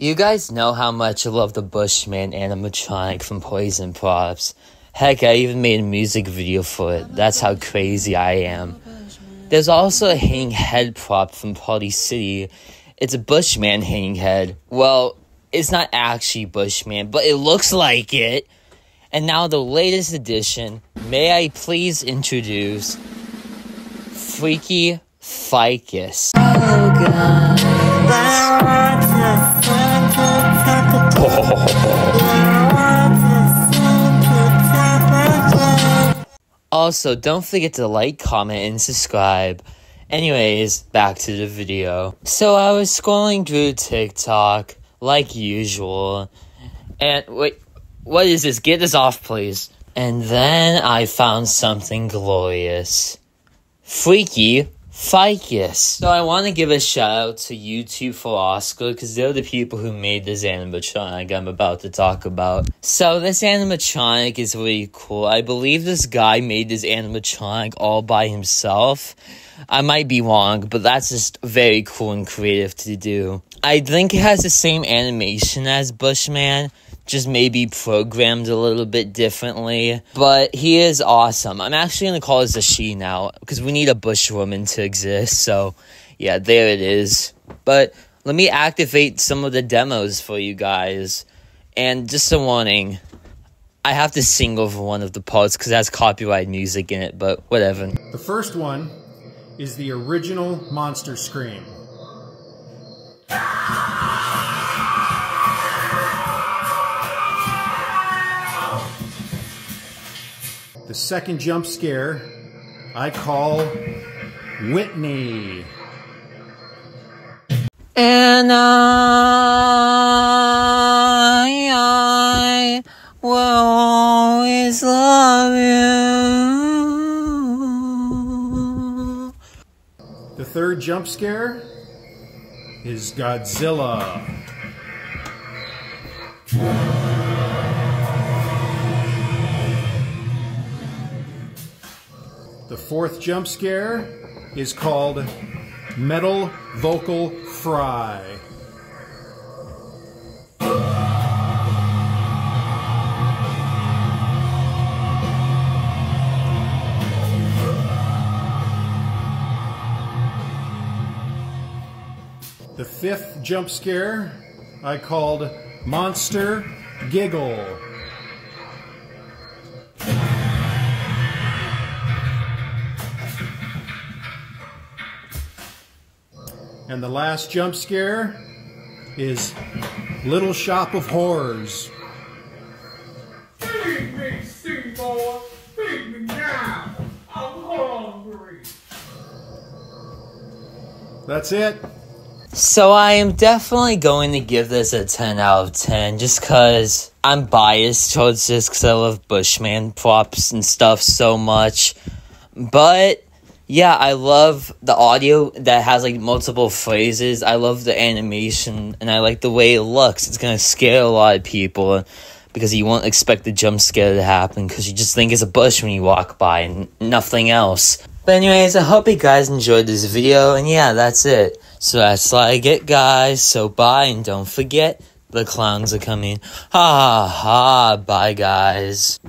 You guys know how much I love the Bushman animatronic from Poison Props. Heck, I even made a music video for it. That's how crazy I am. There's also a hanging head prop from Party City. It's a Bushman hanging head. Well, it's not actually Bushman, but it looks like it. And now the latest edition. May I please introduce Freaky Ficus. Oh, Also, don't forget to like, comment, and subscribe. Anyways, back to the video. So I was scrolling through TikTok, like usual, and wait, what is this? Get this off, please. And then I found something glorious. Freaky Ficus. So I want to give a shout out to YouTube for Oscar because they're the people who made this animatronic I'm about to talk about. So this animatronic is really cool. I believe this guy made this animatronic all by himself. I might be wrong, but that's just very cool and creative to do. I think it has the same animation as Bushman, just maybe programmed a little bit differently. But he is awesome. I'm actually gonna call this a she now because we need a bush woman to exist. So yeah, there it is. But let me activate some of the demos for you guys. And just a warning, I have to sing over one of the parts because it has copyright music in it, but whatever. The first one is the original Monster Scream. The second jump scare I call Whitney. And I, I will always love you. The third jump scare is Godzilla. Fourth jump scare is called Metal Vocal Fry. The fifth jump scare I called Monster Giggle. And the last jump scare is Little Shop of Horrors. Feed me, Seymour! Feed me now! I'm hungry! That's it. So I am definitely going to give this a 10 out of 10 just because I'm biased towards this because I love Bushman props and stuff so much. But yeah, I love the audio that has like multiple phrases. I love the animation and I like the way it looks. It's to scare a lot of people because you won't expect the jump scare to happen because you just think it's a bush when you walk by and nothing else. But anyways, I hope you guys enjoyed this video and yeah, that's it. So that's like it guys. So bye and don't forget the clowns are coming. Ha ha ha. Bye guys.